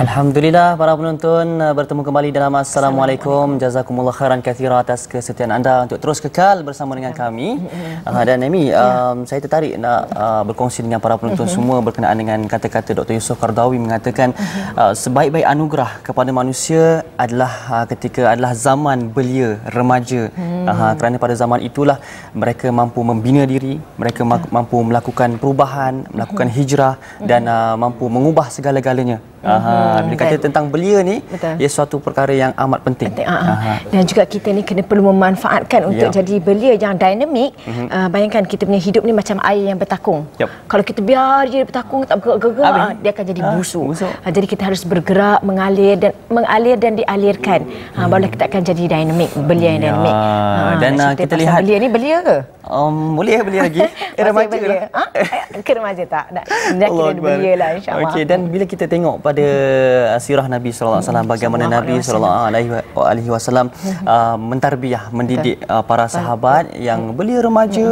Alhamdulillah para penonton uh, bertemu kembali dalam Assalamualaikum. Jazakumullah khairan kathira atas kesetiaan anda untuk terus kekal bersama dengan kami. Uh, dan Amy, um, saya tertarik nak uh, berkongsi dengan para penonton semua berkenaan dengan kata-kata Dr. Yusof Kardawi mengatakan uh, sebaik-baik anugerah kepada manusia adalah uh, ketika adalah zaman belia remaja. Uh, kerana pada zaman itulah mereka mampu membina diri, mereka mampu melakukan perubahan, melakukan hijrah dan uh, mampu mengubah segala-galanya. Aha, bila kata tentang belia ni, Betul. ia suatu perkara yang amat penting. penting Aha. Dan juga kita ni kena perlu memanfaatkan untuk ya. jadi belia yang dinamik. Uh-huh. Uh, bayangkan kita punya hidup ni macam air yang bertakung. Yep. Kalau kita biar dia bertakung tak bergerak, dia akan jadi busuk. Busuk. Uh, jadi kita harus bergerak, mengalir dan mengalir dan dialirkan. Hmm. Uh, barulah kita akan jadi dinamik, belia yang ya. dinamik. Uh, dan uh, kita lihat belia ni belia ke? Um, boleh belia lagi. Eh, remaja lah. Ha? Ke remaja tak? Dah, dah kira belia lah insyaAllah. Okay, dan bila kita tengok pada sirah Nabi sallallahu alaihi wasallam bagaimana Nabi sallallahu alaihi wasallam uh, mentarbiah mendidik uh, para sahabat yang belia remaja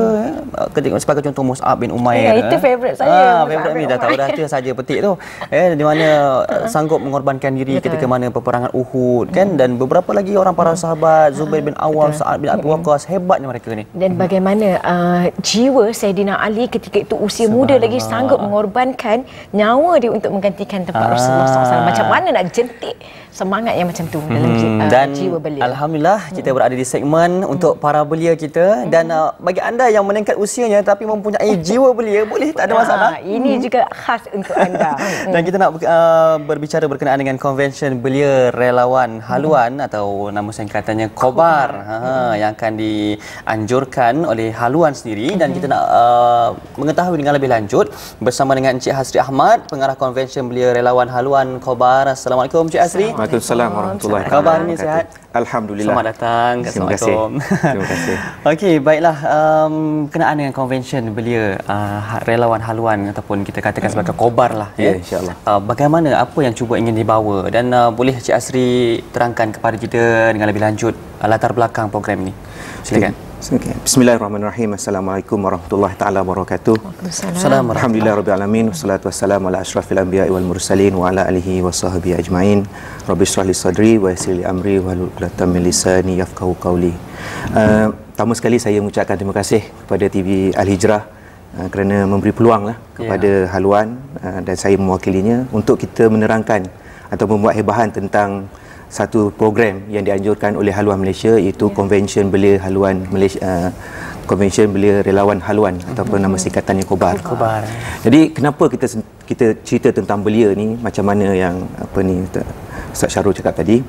uh, ketika sebagai contoh Mus'ab bin Umair ya, itu favorite saya ah favorite ni dah tahu dah tu saja petik tu. Eh di mana uh, sanggup mengorbankan diri ketika mana peperangan Uhud kan? Dan beberapa lagi orang para sahabat Zubair bin Awam Sa'ad bin Abi Waqqas hebatnya mereka ni. Dan bagaimana uh, jiwa Sayyidina Ali ketika itu usia muda lagi sanggup mengorbankan nyawa dia untuk menggantikan tempat ah. Rasulullah SAW. Macam mana nak jentik semangat yang macam tu dalam hmm. uh, dan jiwa belia. Alhamdulillah hmm. kita berada di segmen hmm. untuk para belia kita hmm. dan uh, bagi anda yang meningkat usianya tapi mempunyai jiwa belia boleh tak ada ah, masalah. Ha, ini hmm. juga khas untuk anda. dan kita nak uh, berbicara berkenaan dengan convention belia relawan haluan hmm. atau nama singkatannya Kobar. Ha, hmm. yang akan dianjurkan oleh haluan sendiri hmm. dan kita nak uh, mengetahui dengan lebih lanjut bersama dengan Encik Hasri Ahmad pengarah convention belia relawan haluan Kobar. Assalamualaikum Encik Hasri. Waalaikumsalam warahmatullahi wabarakatuh. Khabar ni sihat? Alhamdulillah. Selamat datang. Terima kasih. Terima kasih. Okey, baiklah. Um, kenaan dengan convention belia uh, relawan haluan ataupun kita katakan sebagai kobar lah. Ya, yeah, insyaAllah. Uh, bagaimana, apa yang cuba ingin dibawa dan uh, boleh Cik Asri terangkan kepada kita dengan lebih lanjut uh, latar belakang program ini. Silakan. Okay. Okay. Bismillahirrahmanirrahim. Assalamualaikum warahmatullahi taala wabarakatuh. Waalaikumsalam. Alhamdulillah rabbil alamin wassalatu wassalamu ala asyrafil anbiya'i wal mursalin wa ala alihi wa sahbihi ajmain. Rabbi shrah li sadri wa yassir li amri wa hlul 'uqdatam min lisani yafqahu qawli. Uh, pertama sekali saya mengucapkan terima kasih kepada TV Al Hijrah uh, kerana memberi peluang lah kepada yeah. haluan uh, dan saya mewakilinya untuk kita menerangkan atau membuat hebahan tentang satu program yang dianjurkan oleh Haluan Malaysia iaitu yeah. Convention Belia Haluan Malaysia uh, Convention Belia Relawan Haluan mm-hmm. ataupun nama singkatannya Kobar. Kobar. Jadi kenapa kita kita cerita tentang belia ni macam mana yang apa ni Ustaz Syarul cakap tadi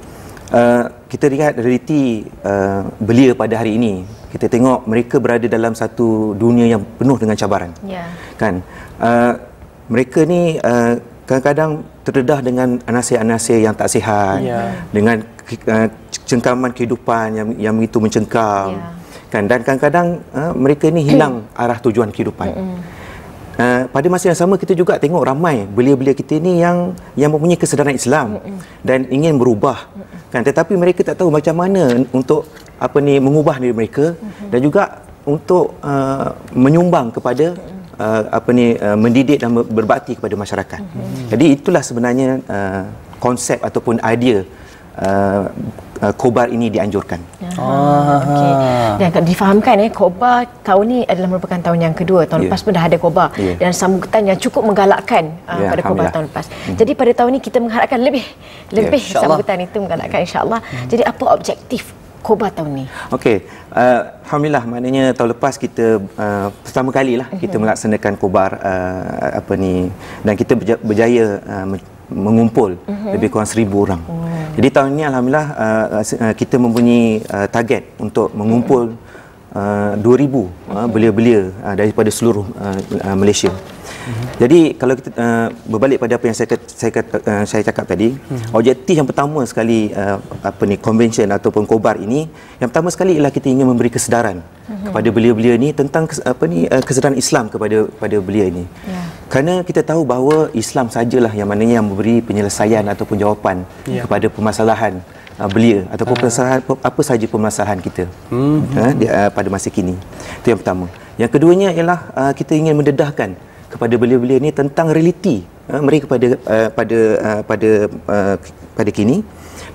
uh, kita lihat realiti uh, belia pada hari ini kita tengok mereka berada dalam satu dunia yang penuh dengan cabaran. Yeah. Kan? Uh, mereka ni uh, kadang-kadang terdedah dengan anasir-anasir yang tak sihat yeah. dengan uh, cengkaman kehidupan yang yang begitu mencengkam. Yeah. kan? Dan kadang-kadang uh, mereka ni hilang arah tujuan kehidupan. Uh, pada masa yang sama kita juga tengok ramai belia-belia kita ni yang yang mempunyai kesedaran Islam dan ingin berubah. Kan? Tetapi mereka tak tahu macam mana untuk apa ni mengubah diri mereka dan juga untuk uh, menyumbang kepada uh, apa ni uh, mendidik dan berbakti kepada masyarakat. Hmm. Jadi itulah sebenarnya uh, konsep ataupun idea uh, uh, Kobar ini dianjurkan. Ah, okay. Dan difahamkan eh Kobar tahun ini adalah merupakan tahun yang kedua. Tahun yeah. lepas pun dah ada Kobar yeah. dan sambutan yang cukup menggalakkan uh, yeah, pada Kobar tahun lepas. Hmm. Jadi pada tahun ini kita mengharapkan lebih lebih yeah, sambutan itu menggalakkan insya-Allah. Hmm. Jadi apa objektif Kobar tahun ni? Okey, uh, alhamdulillah maknanya tahun lepas kita uh, pertama kalilah uh-huh. kita melaksanakan Kobar uh, apa ni dan kita berjaya uh, mengumpul uh-huh. lebih kurang seribu orang. Uh-huh. Jadi tahun ini alhamdulillah uh, uh, kita mempunyai uh, target untuk mengumpul uh-huh. uh, 2000 uh-huh. uh, belia-belia uh, daripada seluruh uh, uh, Malaysia. Uh-huh. Jadi kalau kita uh, berbalik pada apa yang saya saya uh, saya cakap tadi, hmm. objektif yang pertama sekali uh, apa ni convention ataupun kobar ini, yang pertama sekali ialah kita ingin memberi kesedaran hmm. kepada belia-belia ini tentang apa ni uh, kesedaran Islam kepada pada belia ini. Yeah. Kerana kita tahu bahawa Islam sajalah yang mananya yang memberi penyelesaian ataupun jawapan yeah. kepada permasalahan uh, belia ataupun uh. permasalahan apa saja permasalahan kita hmm. uh, di, uh, pada masa kini. Itu yang pertama. Yang keduanya ialah uh, kita ingin mendedahkan kepada belia-belia ni tentang realiti uh, mereka pada uh, pada uh, pada uh, pada kini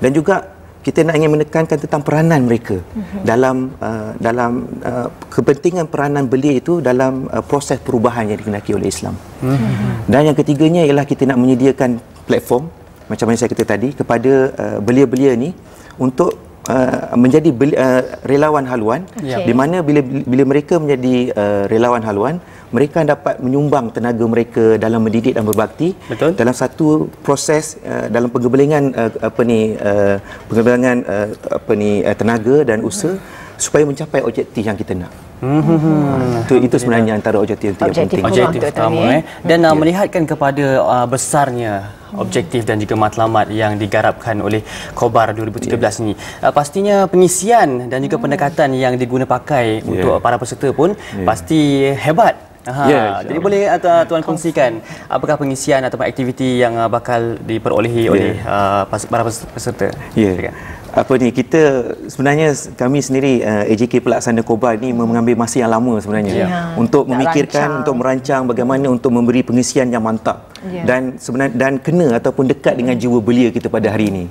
dan juga kita nak ingin menekankan tentang peranan mereka uh-huh. dalam uh, dalam uh, kepentingan peranan belia itu dalam uh, proses perubahan yang dikehendaki oleh Islam. Uh-huh. Dan yang ketiganya ialah kita nak menyediakan platform macam mana saya kata tadi kepada uh, belia-belia ni untuk uh, menjadi beli, uh, relawan haluan okay. di mana bila bila mereka menjadi uh, relawan haluan mereka dapat menyumbang tenaga mereka dalam mendidik dan berbakti Betul. dalam satu proses uh, dalam penggebelingan uh, apa ni uh, penggebelingan uh, apa ni uh, tenaga dan usaha supaya mencapai objektif yang kita nak. Hmm. Itu itu sebenarnya antara objektif, objektif yang penting. Objektif pertama eh. Dan uh, melihatkan kepada uh, besarnya objektif dan juga matlamat yang digarapkan oleh Kobar 2013 yeah. ini. Uh, pastinya pengisian dan juga pendekatan yang diguna pakai yeah. untuk para peserta pun yeah. pasti hebat Aha, yeah, jadi boleh atau tuan kongsikan apakah pengisian atau aktiviti yang uh, bakal diperolehi yeah. oleh uh, para peserta? Ya. Yeah. Apa ni kita sebenarnya kami sendiri uh, AJK Pelaksana Kobar ni mengambil masa yang lama sebenarnya yeah. untuk memikirkan rancang. untuk merancang bagaimana untuk memberi pengisian yang mantap yeah. dan sebenarnya dan kena ataupun dekat dengan jiwa belia kita pada hari ini.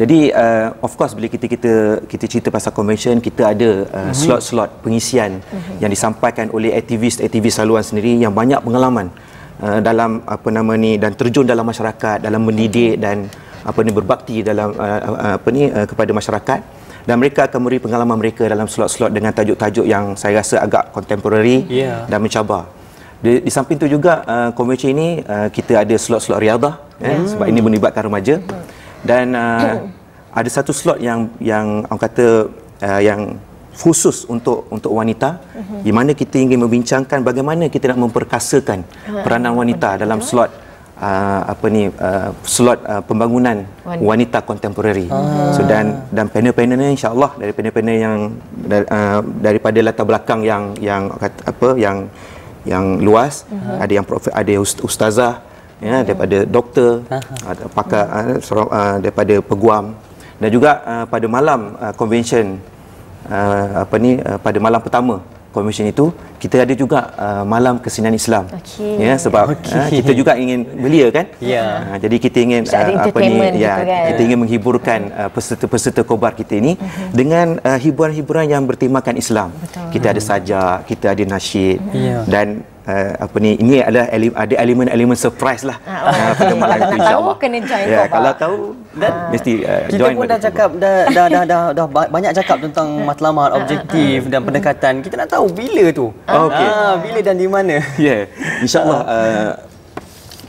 Jadi uh, of course bila kita kita kita cerita pasal convention kita ada uh, mm-hmm. slot-slot pengisian mm-hmm. yang disampaikan oleh aktivis-aktivis haluan sendiri yang banyak pengalaman uh, dalam apa nama ni dan terjun dalam masyarakat dalam mendidik dan apa ni berbakti dalam uh, uh, apa ni uh, kepada masyarakat dan mereka akan memberi pengalaman mereka dalam slot-slot dengan tajuk-tajuk yang saya rasa agak contemporary yeah. dan mencabar. Di, di samping itu juga uh, convention ini uh, kita ada slot-slot riadah yeah. eh, sebab ini melibatkan remaja. Mm-hmm dan uh, ada satu slot yang yang orang kata uh, yang khusus untuk untuk wanita uh-huh. di mana kita ingin membincangkan bagaimana kita nak memperkasakan uh-huh. peranan wanita uh-huh. dalam slot uh, apa ni uh, slot uh, pembangunan wanita, wanita kontemporari. Uh-huh. So dan dan panel-panel ni insya-Allah dari panel-panel yang uh, daripada latar belakang yang yang apa yang yang luas uh-huh. ada yang prof, ada ustazah ya daripada doktor ada pakar uh, daripada peguam dan juga uh, pada malam uh, convention uh, apa ni uh, pada malam pertama convention itu kita ada juga uh, malam kesenian Islam okay. ya sebab okay. uh, kita juga ingin belia kan yeah. uh, jadi kita ingin uh, apa ni ya kan? kita ingin menghiburkan uh, peserta-peserta kobar kita ini uh-huh. dengan uh, hiburan-hiburan yang bertemakan Islam Betul. kita ada sajak kita ada nasyid uh-huh. dan uh, apa ni ini adalah ele- ada elemen-elemen surprise lah uh, pada malam itu insyaallah. Kena join ya, kalau tahu dan uh, mesti uh, kita join pun dah cakap dah, dah, dah, dah, dah, banyak cakap tentang matlamat objektif dan pendekatan. Kita nak tahu bila tu. Uh, okay. uh, bila dan di mana? Ya. Yeah. Insyaallah uh,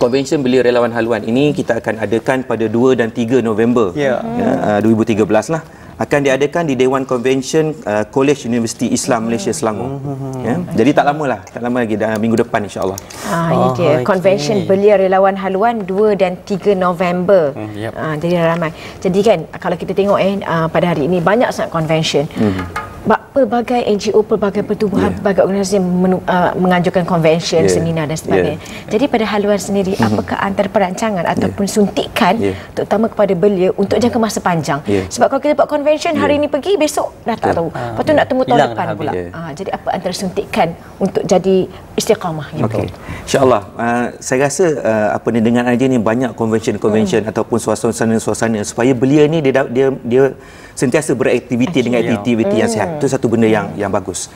Konvensyen Belia Relawan Haluan ini kita akan adakan pada 2 dan 3 November yeah. ya, uh, 2013 lah akan diadakan di Dewan Convention uh, College University Islam Malaysia Selangor. Mm-hmm. Ya. Jadi tak lama lah, tak lama lagi dah minggu depan insya-Allah. Ah ini oh, dia okay. Convention Belia Relawan Haluan 2 dan 3 November. Mm, yep. ah, jadi ramai. Jadi kan kalau kita tengok eh uh, pada hari ini banyak sangat convention. Mm pelbagai NGO, pelbagai pertubuhan, yeah. pelbagai organisasi menu, uh, menganjurkan convention, yeah. seminar dan sebagainya. Yeah. Jadi pada haluan sendiri, mm-hmm. apakah antara perancangan yeah. ataupun suntikan yeah. terutama kepada belia untuk jangka masa panjang? Yeah. Sebab kalau kita buat convention hari yeah. ini pergi, besok dah tak yeah. tahu. Ah, Lepas tu yeah. nak tunggu tahun Hilang depan pula. Yeah. Uh, jadi apa antara suntikan untuk jadi istiqamah okay. InsyaAllah. Uh, saya rasa uh, apa ni dengan aja ni banyak convention-convention mm. ataupun suasana-suasana supaya belia ni dia dia dia sentiasa beraktiviti dengan aktiviti yang sihat. Itu satu benda yang yang bagus.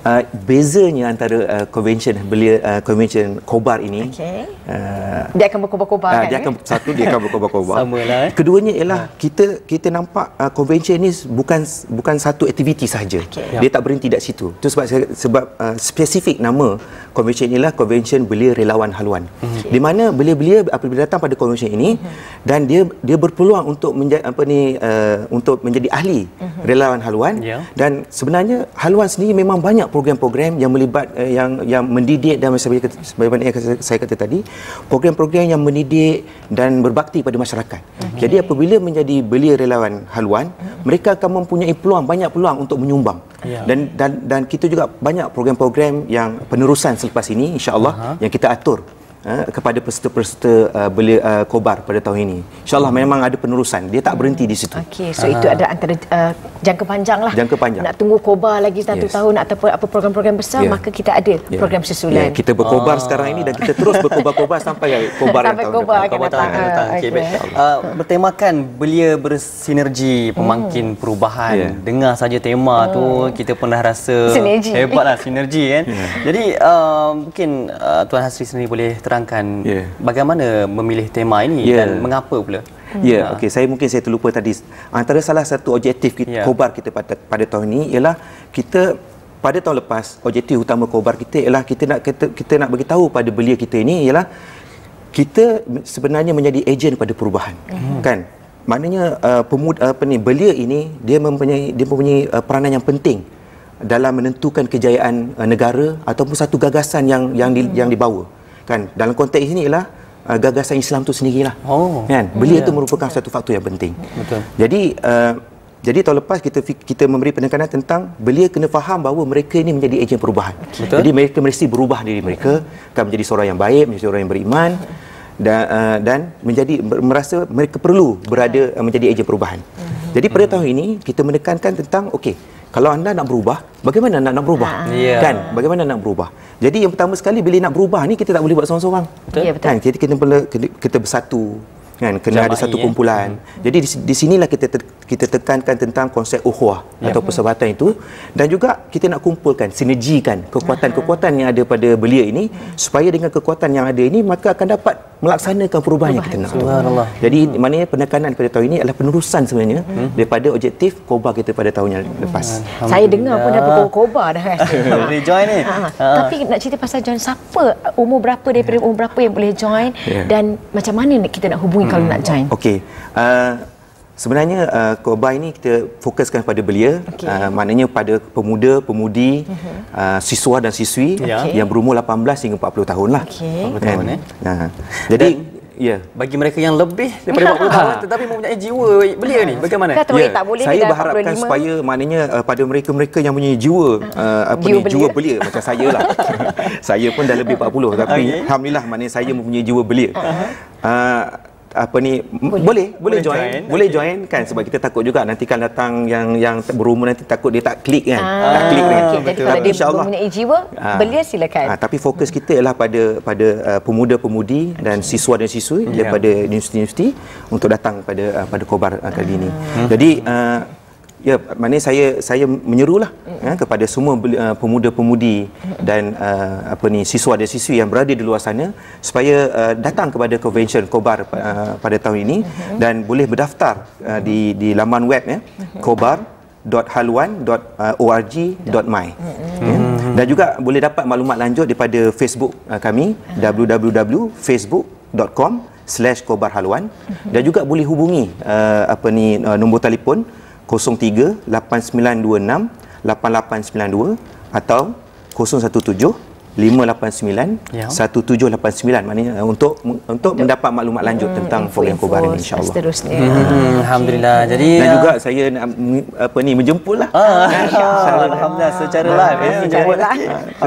Uh, bezanya antara uh, convention belia uh, convention kobar ini okay. uh, dia akan berkobar-kobar uh, kan dia akan satu dia akan berkobar-kobar samalah eh? keduanya ialah uh. kita kita nampak uh, convention ini bukan bukan satu aktiviti sahaja okay. dia tak berhenti di situ itu sebab sebab uh, spesifik nama convention inilah convention belia relawan haluan okay. di mana belia-belia apabila datang pada convention ini uh-huh. dan dia dia berpeluang untuk menjadi apa ni uh, untuk menjadi ahli uh-huh. relawan haluan yeah. dan sebenarnya haluan sendiri memang banyak program-program yang melibat uh, yang yang mendidik dan sebagaimana yang saya kata tadi program-program yang mendidik dan berbakti pada masyarakat. Okay. Jadi apabila menjadi belia relawan haluan, mereka akan mempunyai peluang banyak peluang untuk menyumbang. Yeah. Dan dan dan kita juga banyak program-program yang penerusan selepas ini insya-Allah uh-huh. yang kita atur uh, kepada peserta-peserta uh, belia uh, kobar pada tahun ini. InsyaAllah hmm. memang ada penerusan. Dia tak berhenti di situ. Okey, so uh. itu ada antara uh, jangka panjang lah. Jangka panjang. Nak tunggu kobar lagi satu yes. tahun ataupun apa program-program besar, yeah. maka kita ada yeah. program susulan. Yeah. Kita berkobar uh. sekarang ini dan kita terus berkobar-kobar sampai kobar sampai yang kobar akan datang. Akan datang. Okay. Okay. Uh, bertemakan belia bersinergi pemangkin hmm. perubahan. Yeah. Dengar saja tema hmm. tu, kita pun dah rasa sinergi. hebatlah sinergi kan. Yeah. Jadi uh, mungkin uh, Tuan Hasri sendiri boleh terangkan yeah. bagaimana memilih tema ini yeah. dan mengapa pula? Ya, yeah, okey. Saya mungkin saya terlupa tadi. Antara salah satu objektif kita yeah. Kobar kita pada pada tahun ini ialah kita pada tahun lepas objektif utama Kobar kita ialah kita nak kita, kita nak bagi tahu pada belia kita ini ialah kita sebenarnya menjadi ejen pada perubahan. Mm. Kan? Maknanya uh, pemuda apa ni belia ini dia mempunyai dia mempunyai uh, peranan yang penting dalam menentukan kejayaan uh, negara ataupun satu gagasan yang yang di, mm. yang dibawa. Kan? Dalam konteks ini ialah uh, gagasan Islam tu sendirilah. Oh. Kan? Belia itu yeah. merupakan satu faktor yang penting. Betul. Jadi uh, jadi tahun lepas kita kita memberi penekanan tentang belia kena faham bahawa mereka ini menjadi ejen perubahan. Betul. Jadi mereka mesti berubah diri mereka akan menjadi seorang yang baik, menjadi seorang yang beriman dan uh, dan menjadi merasa mereka perlu berada uh, menjadi ejen perubahan. Jadi pada tahun ini kita menekankan tentang okey kalau anda nak berubah, bagaimana nak nak berubah? Ha. Yeah. Kan? Bagaimana nak berubah? Jadi yang pertama sekali bila nak berubah ni kita tak boleh buat seorang-seorang. Betul. Ya, betul. Kan? Jadi kita perlu kita bersatu kan kena Jama'i, ada satu kumpulan. Ya. Jadi di, di sinilah kita ter, kita tekankan tentang konsep ukhuwah ya. atau persahabatan itu dan juga kita nak kumpulkan sinergikan kekuatan-kekuatan yang ada pada belia ini supaya dengan kekuatan yang ada ini maka akan dapat melaksanakan perubahan yang kita nak. Subhanallah. Jadi hmm. maknanya penekanan pada tahun ini adalah penerusan sebenarnya hmm. daripada objektif Koba kita pada tahun yang lepas. Saya dengar pun dah pukul Koba dah boleh join ni. Ha. Ha. Tapi nak cerita pasal join siapa umur berapa daripada umur berapa yang boleh join yeah. dan macam mana kita nak hubungi hmm. Kalau nak join? Okey. Uh, Sebenarnya uh, Koba ini kita fokuskan pada belia, okay. uh, maknanya pada pemuda, pemudi, uh-huh. uh, siswa dan siswi okay. yang berumur 18 hingga 40 tahun lah. Okay. 40 tahun eh. Uh, jadi Ya. Bagi mereka yang lebih daripada 40 tahun tetapi mempunyai jiwa belia ni bagaimana? Kata ya. tak boleh saya berharapkan supaya maknanya uh, pada mereka-mereka yang mempunyai jiwa uh, apa jiwa ni belia. jiwa belia macam saya lah. saya pun dah lebih 40 tapi okay. alhamdulillah maknanya saya mempunyai jiwa belia. Uh-huh. Uh, apa ni boleh. boleh, boleh join, join. boleh okay. join kan? Sebab kita takut juga nanti kan datang yang yang berumur nanti takut dia tak klik kan? Ah, tak klik kan okay. jadi kalau dia mempunyai jiwa ah, belia silakan. Ah, tapi fokus kita ialah pada pada uh, pemuda-pemudi dan siswa dan siswi yeah. daripada universiti-universiti untuk datang pada uh, pada kobar uh, kali ini. Hmm. jadi uh, Ya, maknanya saya saya menyerulah mm. ya, kepada semua uh, pemuda-pemudi mm. dan uh, apa ni siswa dan siswi yang berada di luar sana supaya uh, datang kepada convention Kobar uh, pada tahun ini mm-hmm. dan boleh berdaftar uh, di di laman web ya mm-hmm. kobar.haluan.org.my mm-hmm. ya. mm-hmm. dan juga boleh dapat maklumat lanjut daripada Facebook uh, kami mm-hmm. www.facebook.com slash kobar haluan mm-hmm. dan juga boleh hubungi uh, apa ni uh, nombor telefon 03 8926 8892 atau 017 589 ya. 1789 maknanya uh, untuk untuk mendapat maklumat lanjut hmm, tentang program Kobar ini insyaallah. Seterusnya. Hmm, alhamdulillah. Jadi dan uh, juga saya nak apa ni menjemputlah. Ah, insyaallah alhamdulillah secara ah, live ya menjemput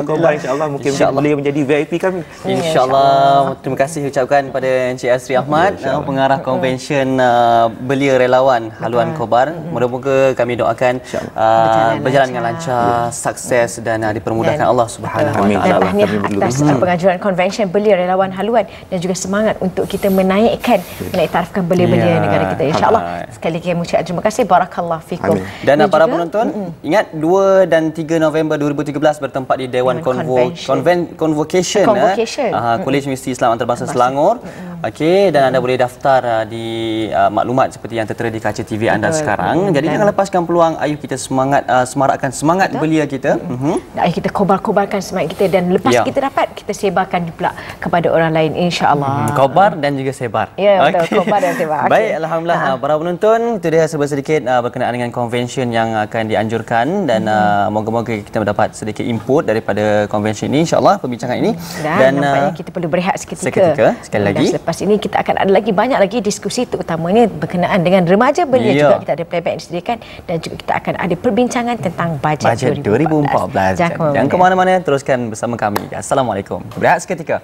Kobar insyaallah mungkin insya boleh menjadi VIP kami. Insyaallah. Terima kasih ucapkan pada Encik Asri Ahmad ya, pengarah konvensyen uh, belia relawan haluan Kobar. Moga-moga kami doakan uh, berjalan dengan lancar, sukses dan dipermudahkan Allah Subhanahu wa taala tahniah atas hmm. pengajuan konvensyen belia relawan haluan dan juga semangat untuk kita menaikkan menaik tarafkan belia-belia ya. negara kita insyaallah. sekali lagi mengucap terima kasih. Barakallah fikum. Dan, dan para penonton? mm-mm. ingat 2 dan 3 November 2013 bertempat di Dewan Convo Conven Convocation, Convocation. Eh? Uh, Kolej Universiti Islam Antarabangsa Selangor okey dan anda boleh daftar uh, di uh, maklumat seperti yang tertera di kaca TV anda Betul. sekarang jadi dan jangan lepaskan peluang ayuh kita semangat uh, semarakkan semangat Betul. belia kita mm-hmm. ayuh kita kobar-kobarkan semangat kita dan lepas ya. kita dapat kita sebarkan pula kepada orang lain insya-Allah. Hmm, kobar dan juga sebar. Ya betul okay. kobar dan sebar. Okay. Baik alhamdulillah ha. para penonton itu dia serba sedikit uh, berkenaan dengan convention yang akan dianjurkan dan hmm. uh, moga-moga kita mendapat sedikit input daripada convention ini insya-Allah perbincangan ini dan, dan nampaknya uh, kita perlu berehat seketika. Seketika sekali lagi. Dan selepas ini kita akan ada lagi banyak lagi diskusi terutamanya berkenaan dengan remaja belia ya. juga kita ada playback yang disediakan dan juga kita akan ada perbincangan tentang bajet, bajet 2014. 2014. Jangan, Jangan ke mana-mana teruskan bersama kami. Assalamualaikum. Berehat seketika.